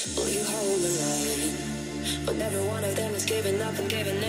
Will you hold the line. When every one of them is giving up and giving up.